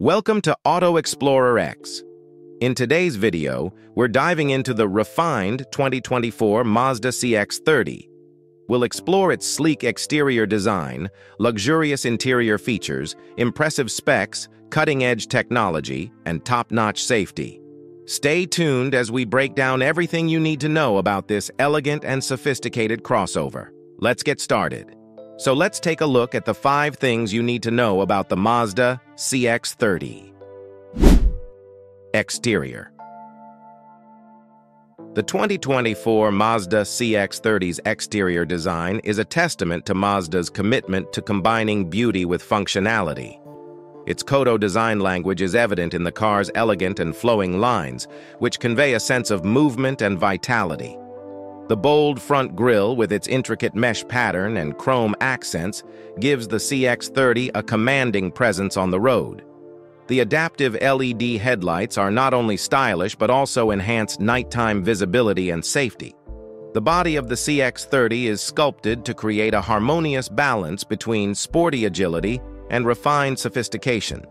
Welcome to Auto Explorer X. In today's video, we're diving into the refined 2024 Mazda CX-30. We'll explore its sleek exterior design, luxurious interior features, impressive specs, cutting-edge technology, and top-notch safety. Stay tuned as we break down everything you need to know about this elegant and sophisticated crossover. Let's get started. So let's take a look at the five things you need to know about the Mazda CX-30. Exterior The 2024 Mazda CX-30's exterior design is a testament to Mazda's commitment to combining beauty with functionality. Its Kodo design language is evident in the car's elegant and flowing lines, which convey a sense of movement and vitality. The bold front grille with its intricate mesh pattern and chrome accents gives the CX-30 a commanding presence on the road. The adaptive LED headlights are not only stylish but also enhance nighttime visibility and safety. The body of the CX-30 is sculpted to create a harmonious balance between sporty agility and refined sophistication.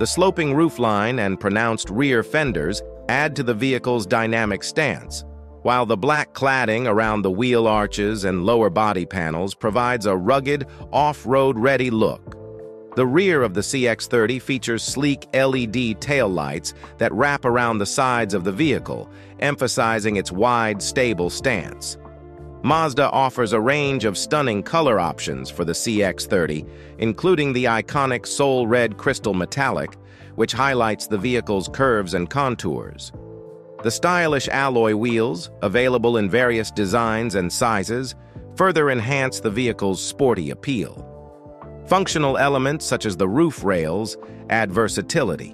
The sloping roofline and pronounced rear fenders add to the vehicle's dynamic stance, while the black cladding around the wheel arches and lower body panels provides a rugged, off-road ready look. The rear of the CX-30 features sleek LED taillights that wrap around the sides of the vehicle, emphasizing its wide, stable stance. Mazda offers a range of stunning color options for the CX-30, including the iconic Soul Red Crystal Metallic, which highlights the vehicle's curves and contours. The stylish alloy wheels, available in various designs and sizes, further enhance the vehicle's sporty appeal. Functional elements such as the roof rails add versatility,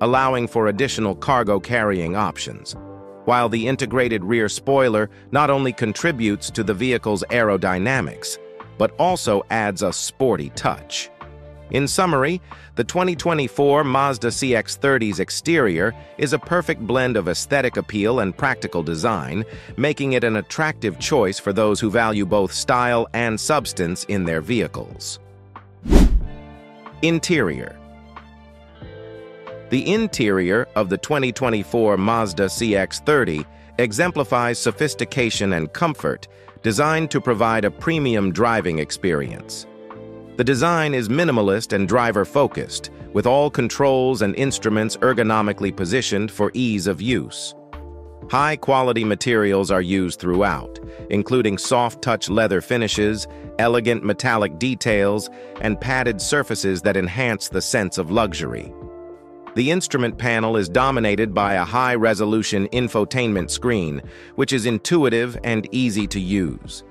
allowing for additional cargo carrying options, while the integrated rear spoiler not only contributes to the vehicle's aerodynamics, but also adds a sporty touch. In summary, the 2024 Mazda CX-30's exterior is a perfect blend of aesthetic appeal and practical design, making it an attractive choice for those who value both style and substance in their vehicles. Interior The interior of the 2024 Mazda CX-30 exemplifies sophistication and comfort, designed to provide a premium driving experience. The design is minimalist and driver-focused, with all controls and instruments ergonomically positioned for ease of use. High-quality materials are used throughout, including soft-touch leather finishes, elegant metallic details, and padded surfaces that enhance the sense of luxury. The instrument panel is dominated by a high-resolution infotainment screen, which is intuitive and easy to use.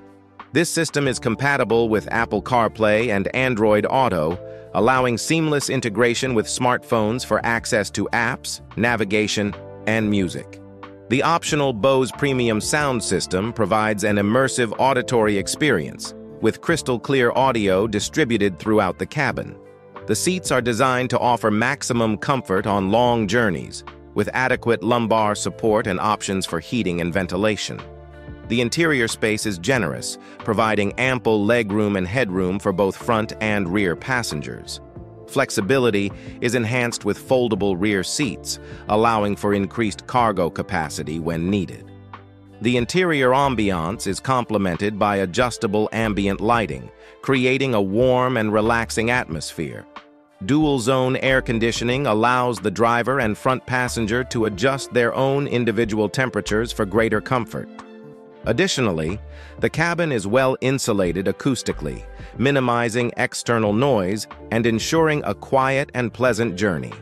This system is compatible with Apple CarPlay and Android Auto, allowing seamless integration with smartphones for access to apps, navigation, and music. The optional Bose Premium sound system provides an immersive auditory experience, with crystal clear audio distributed throughout the cabin. The seats are designed to offer maximum comfort on long journeys, with adequate lumbar support and options for heating and ventilation. The interior space is generous, providing ample legroom and headroom for both front and rear passengers. Flexibility is enhanced with foldable rear seats, allowing for increased cargo capacity when needed. The interior ambiance is complemented by adjustable ambient lighting, creating a warm and relaxing atmosphere. Dual-zone air conditioning allows the driver and front passenger to adjust their own individual temperatures for greater comfort. Additionally, the cabin is well insulated acoustically, minimizing external noise and ensuring a quiet and pleasant journey.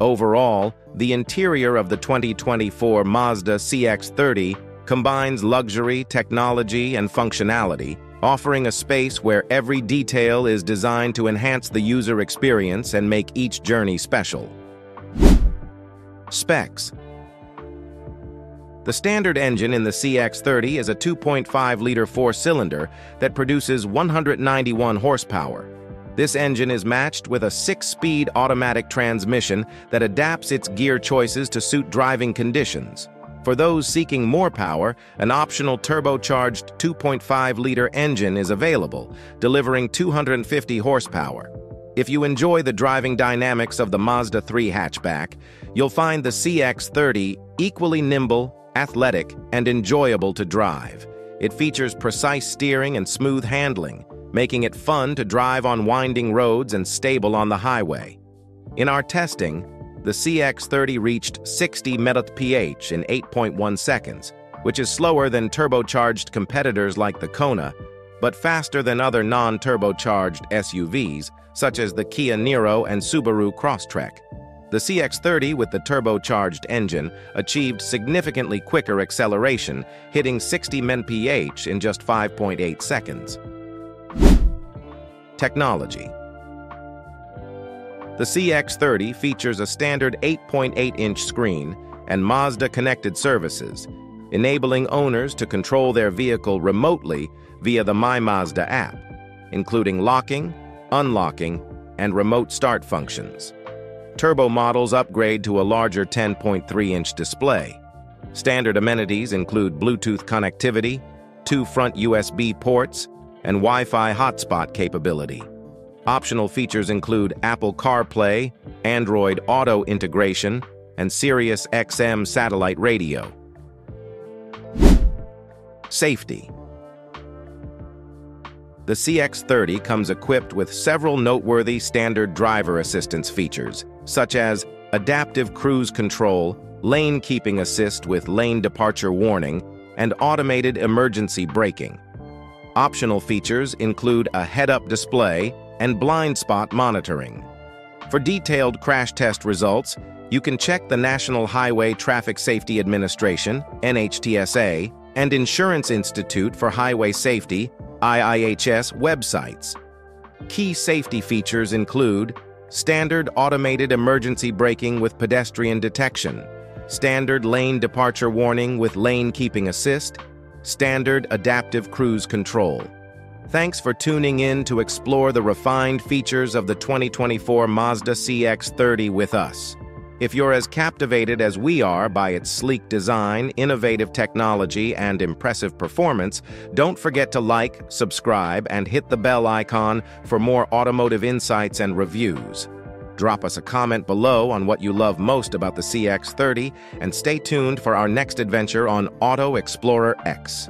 Overall, the interior of the 2024 Mazda CX-30 combines luxury, technology, and functionality, offering a space where every detail is designed to enhance the user experience and make each journey special. Specs the standard engine in the CX-30 is a 2.5-liter four-cylinder that produces 191 horsepower. This engine is matched with a six-speed automatic transmission that adapts its gear choices to suit driving conditions. For those seeking more power, an optional turbocharged 2.5-liter engine is available, delivering 250 horsepower. If you enjoy the driving dynamics of the Mazda 3 hatchback, you'll find the CX-30 equally nimble, athletic, and enjoyable to drive. It features precise steering and smooth handling, making it fun to drive on winding roads and stable on the highway. In our testing, the CX-30 reached 60 mph in 8.1 seconds, which is slower than turbocharged competitors like the Kona, but faster than other non-turbocharged SUVs, such as the Kia Niro and Subaru Crosstrek. The CX-30 with the turbocharged engine achieved significantly quicker acceleration, hitting 60 mph in just 5.8 seconds. Technology The CX-30 features a standard 8.8-inch screen and Mazda connected services, enabling owners to control their vehicle remotely via the My Mazda app, including locking, unlocking, and remote start functions. Turbo models upgrade to a larger 10.3-inch display. Standard amenities include Bluetooth connectivity, two front USB ports, and Wi-Fi hotspot capability. Optional features include Apple CarPlay, Android Auto integration, and Sirius XM satellite radio. Safety the CX-30 comes equipped with several noteworthy standard driver assistance features, such as adaptive cruise control, lane keeping assist with lane departure warning, and automated emergency braking. Optional features include a head-up display and blind spot monitoring. For detailed crash test results, you can check the National Highway Traffic Safety Administration, NHTSA, and Insurance Institute for Highway Safety, IIHS websites. Key safety features include standard automated emergency braking with pedestrian detection, standard lane departure warning with lane keeping assist, standard adaptive cruise control. Thanks for tuning in to explore the refined features of the 2024 Mazda CX-30 with us. If you're as captivated as we are by its sleek design, innovative technology, and impressive performance, don't forget to like, subscribe, and hit the bell icon for more automotive insights and reviews. Drop us a comment below on what you love most about the CX-30, and stay tuned for our next adventure on Auto Explorer X.